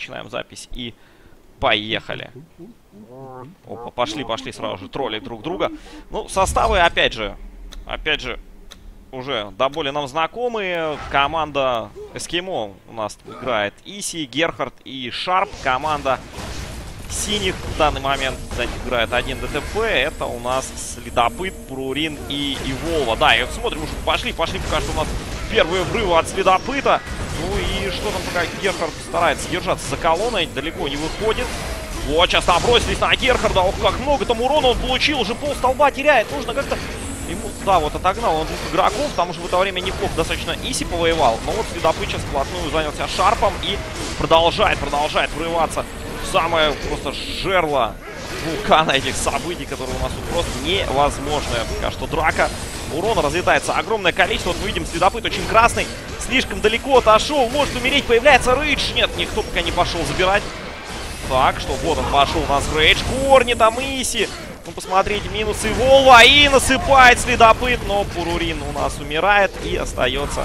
начинаем запись и поехали. Опа, пошли, пошли сразу же троллить друг друга. Ну, составы, опять же, опять же, уже до боли нам знакомые. Команда Эскимо у нас играет Иси, Герхард и Шарп. Команда синих в данный момент кстати, играет один ДТП. Это у нас Следопыт, Прурин и, и Волва. Да, и вот смотрим, уже пошли, пошли, пока что у нас первые врывы от Следопыта. Ну и что там пока Герхард старается держаться за колонной, далеко не выходит. Вот, сейчас набросились на Герхарда. Ох, как много там урона он получил. Уже пол столба теряет. Нужно как-то... Ему, да, вот отогнал он двух игроков. Там уже в это время неплохо достаточно Иси повоевал. Но вот Следопыт сейчас вплотную занялся Шарпом. И продолжает, продолжает врываться в самое просто жерло вулкана этих событий, которые у нас тут просто невозможная пока что драка. Урона разлетается огромное количество. Вот мы видим, следопыт очень красный. Слишком далеко отошел. Может умереть. Появляется Рейдж. Нет, никто пока не пошел забирать. Так, что вот он пошел у нас Рейдж. Корни там Иси. Ну, посмотрите, минусы Волва. И насыпает следопыт. Но Пурурин у нас умирает. И остается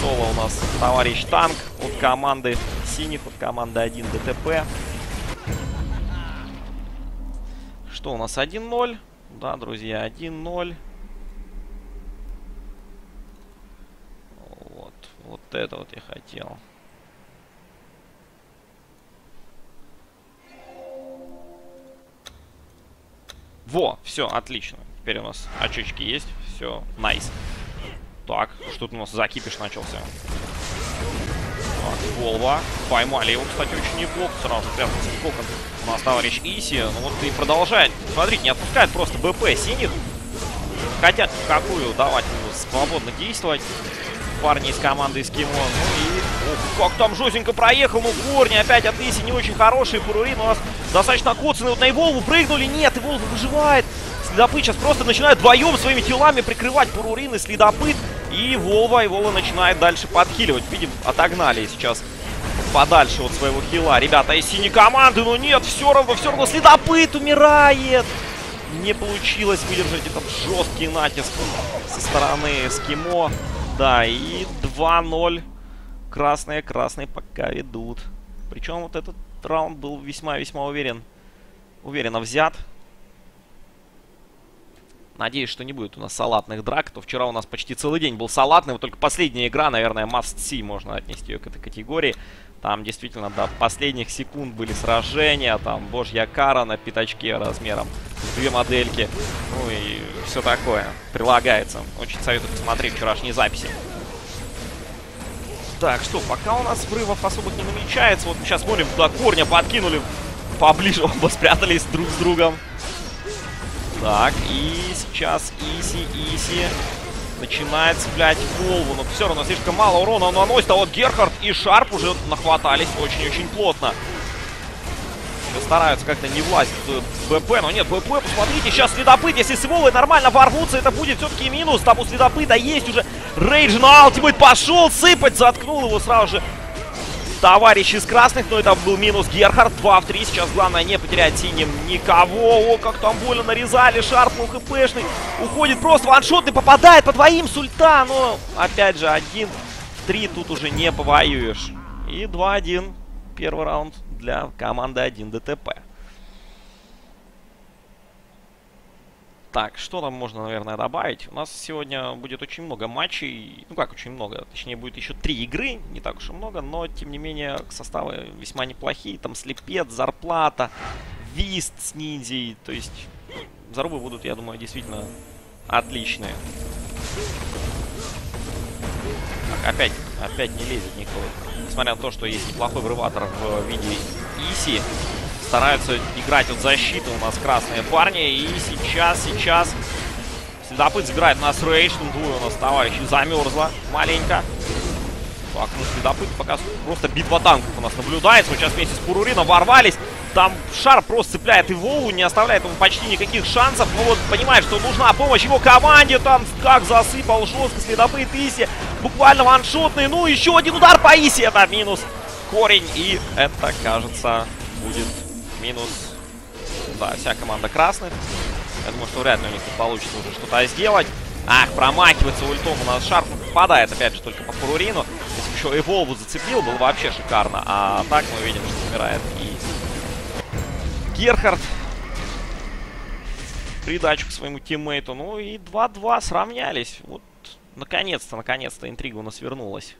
соло у нас товарищ танк от команды синих, от команды 1 ДТП. Что у нас? 1-0. Да, друзья, 1-0. Вот, это вот я хотел. Во, все, отлично. Теперь у нас очечки есть. Все, найс. Так, что-то у нас закипиш начался. Так, Волва. Поймали его, кстати, очень неплохо. Сразу прятался в кокон. У нас товарищ Иси. Ну вот и продолжает. Смотрите, не отпускает просто БП синих. Хотят какую давать свободно действовать. Парни из команды Эскимо. Ну и... Ох, как там жестенько проехал. Ну, корни опять от Иси не очень хорошие. Пурурин у нас достаточно коцанный. Вот на Иволву прыгнули. Нет, Иволва выживает. Следопыт сейчас просто начинает вдвоем своими телами прикрывать Пурурин и Следопыт. И Волва, и Волва начинает дальше подхиливать. Видим, отогнали сейчас подальше от своего хила. Ребята из синей команды, но нет, все равно, все равно Следопыт умирает. Не получилось выдержать этот жесткий натиск со стороны Эскимо. Да, и 2-0. Красные, красные пока ведут. Причем вот этот раунд был весьма-весьма уверен. Уверенно взят. Надеюсь, что не будет у нас салатных драк. То вчера у нас почти целый день был салатный. Вот только последняя игра, наверное, must see, можно отнести ее к этой категории. Там действительно до последних секунд были сражения. Там божья кара на пятачке размером две модельки. Ну и все такое. Прилагается. Очень советую посмотреть вчерашние записи. Так, что, пока у нас врывов особых не намечается. Вот сейчас смотрим, туда корня подкинули. Поближе оба спрятались друг с другом. Так, и сейчас Иси, Иси начинает цеплять голову, но все равно слишком мало урона он наносит, а вот Герхард и Шарп уже нахватались очень-очень плотно. Стараются как-то не влазить в БП, но нет, БП, посмотрите, сейчас следопыт, если с Вовой нормально ворвутся, это будет все-таки минус, там у следопыта есть уже рейдж на ультимейт, пошел сыпать, заткнул его сразу же товарищ из красных, но это был минус Герхард. 2 в 3. Сейчас главное не потерять синим никого. О, как там больно нарезали. Шарп, ну хпшный. Уходит просто ваншотный, попадает по двоим с ульта. Но, опять же, 1 в 3 тут уже не повоюешь. И 2-1. Первый раунд для команды 1 ДТП. Так, что там можно, наверное, добавить? У нас сегодня будет очень много матчей. Ну как очень много? Точнее, будет еще три игры. Не так уж и много, но, тем не менее, составы весьма неплохие. Там Слепец, Зарплата, Вист с Ниндзей. То есть, зарубы будут, я думаю, действительно отличные. Так, опять, опять не лезет никто. Несмотря на то, что есть неплохой врыватор в виде Иси стараются играть от защиты у нас красные парни. И сейчас, сейчас Следопыт забирает нас рейдж. Там двое у нас товарищи замерзла маленько. Так, ну Следопыт пока просто битва танков у нас наблюдается. Вот сейчас вместе с Пурурином ворвались. Там Шар просто цепляет Вову, не оставляет ему почти никаких шансов. Но вот понимает, что нужна помощь его команде. Там как засыпал жестко Следопыт Иси. Буквально ваншотный. Ну, еще один удар по Иси. Это минус корень. И это, кажется, будет минус, да, вся команда красных. Я думаю, что вряд ли у них тут получится уже что-то сделать. Ах, промахивается ультом у нас Шарп. Попадает, опять же, только по Фурурину. Если еще Эволву зацепил, было вообще шикарно. А так мы видим, что умирает и Герхард. Придачу к своему тиммейту. Ну и 2-2 сравнялись. Вот, наконец-то, наконец-то интрига у нас вернулась.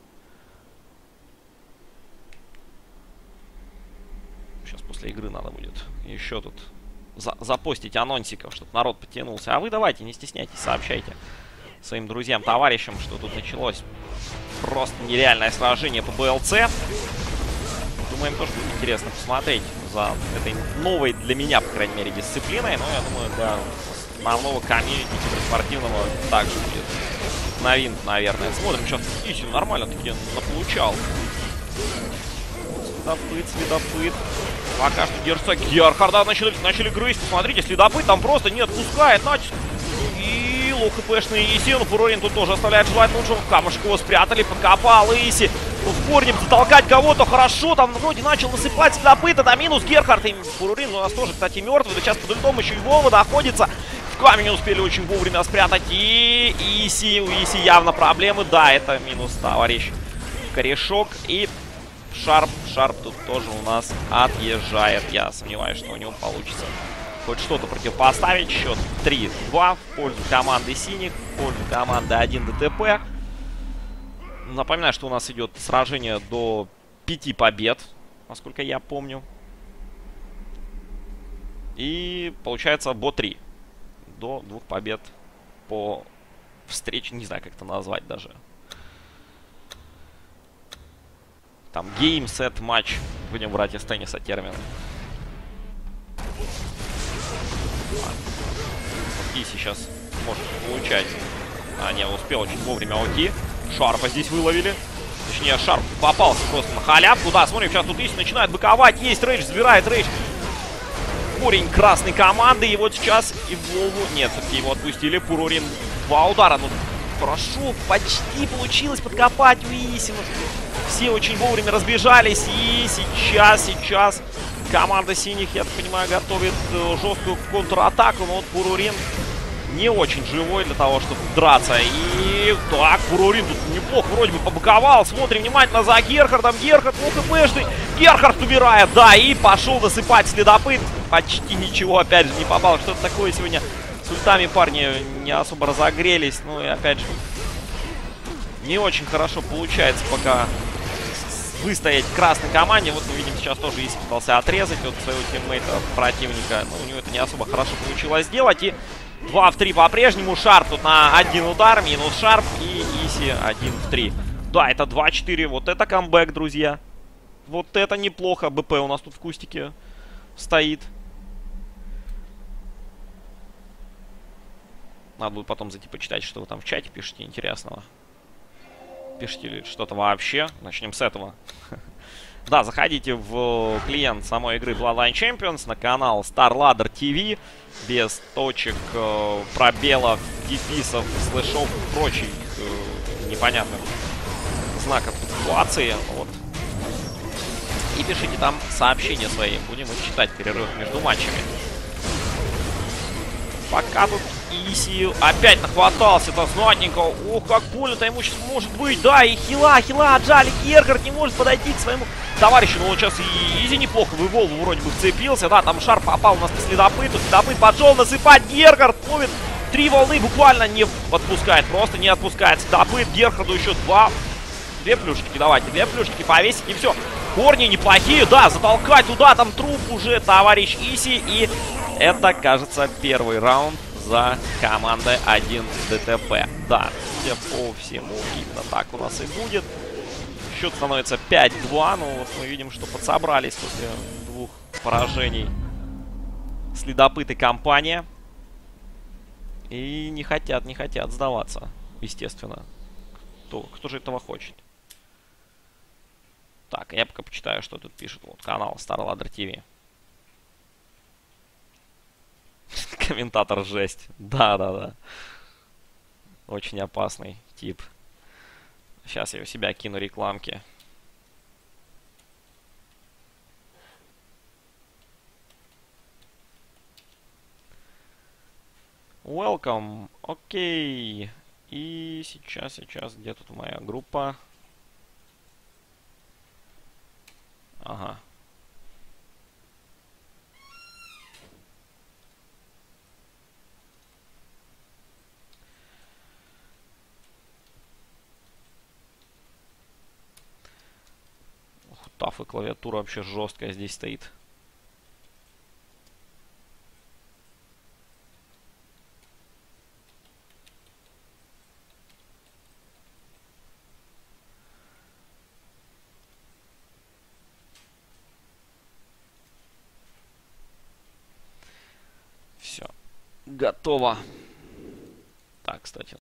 Сейчас после игры надо будет еще тут за запостить анонсиков, чтобы народ потянулся. А вы давайте, не стесняйтесь, сообщайте своим друзьям, товарищам, что тут началось просто нереальное сражение по БЛЦ. Думаем, тоже будет интересно посмотреть за этой новой для меня, по крайней мере, дисциплиной. Но я думаю, для основного комьюнити киберспортивного также будет новинка, наверное. Смотрим, сейчас Ити нормально таки наполучал. Следопыт, следопыт. Пока что держится Герхарда. Начали, начали грызть. Посмотрите, следопыт там просто не отпускает. Значит, и лоу хпшный Иси. Ну, Фурорин тут тоже оставляет желать лучшего. Камушек его спрятали, подкопал Иси. Ну, в корнем затолкать кого-то хорошо. Там вроде начал насыпать следопыта. Да минус Герхард. И Фурорин у нас тоже, кстати, мертвый. Да сейчас под ультом еще и Вова находится. В камень успели очень вовремя спрятать. И Иси, у Иси явно проблемы. Да, это минус товарищ корешок. И Шарп, Шарп тут тоже у нас отъезжает. Я сомневаюсь, что у него получится хоть что-то противопоставить. Счет 3-2 в пользу команды синих, в пользу команды 1 ДТП. Напоминаю, что у нас идет сражение до 5 побед, насколько я помню. И получается BO-3. До двух побед по встрече, не знаю, как это назвать даже. Там гейм, сет, матч. Будем брать из тенниса термин. И сейчас может получать. А, не, успел очень вовремя уйти. Шарпа здесь выловили. Точнее, Шарп попался просто на халявку. Да, смотрим, сейчас тут есть начинает быковать. Есть Рейдж, забирает Рейдж. Корень красной команды. И вот сейчас и Вову... Нет, все-таки его отпустили. Пурурин два удара. Ну, хорошо, почти получилось подкопать у Исина. Все очень вовремя разбежались. И сейчас, сейчас команда синих, я так понимаю, готовит э, жесткую контратаку. Но вот Пурурин не очень живой для того, чтобы драться. И так, Пурурин тут неплохо вроде бы побаковал. Смотрим внимательно за Герхардом. Герхард, ну хпшный. Герхард убирает, да, и пошел насыпать следопыт. Почти ничего, опять же, не попал. Что-то такое сегодня с ультами парни не особо разогрелись. Ну и опять же, не очень хорошо получается пока выстоять красной команде. Вот мы видим, сейчас тоже Иси пытался отрезать от своего тиммейта противника. Но у него это не особо хорошо получилось сделать. И 2 в 3 по-прежнему. Шарп тут на один удар. Минус Шарп. И Иси 1 в 3. Да, это 2-4. Вот это камбэк, друзья. Вот это неплохо. БП у нас тут в кустике стоит. Надо будет потом зайти почитать, что вы там в чате пишете интересного. Пишите что-то вообще. Начнем с этого. Да, заходите в клиент самой игры Bloodline Champions на канал StarLadder TV. Без точек, э, пробелов, дефисов, слэшов и прочих э, непонятных знаков пунктуации. Вот. И пишите там сообщения свои. Будем их читать в перерыв между матчами. Пока тут Иси опять нахватался это знатненько. Ох, как больно-то ему сейчас может быть. Да, и хила, хила отжали. Гергард не может подойти к своему товарищу. Но он сейчас и Изи неплохо в Эволву вроде бы вцепился. Да, там шар попал у нас по следопыту. Следопыт пошел насыпать. Гергард ловит три волны. Буквально не отпускает. Просто не отпускает. Следопыт Герхарду еще два. Две плюшки давайте. Две плюшки повесить и все. Корни неплохие. Да, затолкать туда. Там труп уже товарищ Иси. И это, кажется, первый раунд за командой 1 ДТП. Да, судя по всему, именно так у нас и будет. Счет становится 5-2, но вот мы видим, что подсобрались после двух поражений следопыты компания. И не хотят, не хотят сдаваться, естественно. Кто, кто же этого хочет? Так, я пока почитаю, что тут пишет. Вот канал StarLadder TV. Комментатор жесть. Да-да-да. Очень опасный тип. Сейчас я у себя кину рекламки. Welcome. Окей. И сейчас, сейчас, где тут моя группа? Ага. Таф и клавиатура вообще жесткая здесь стоит. Все. Готово. Так, кстати,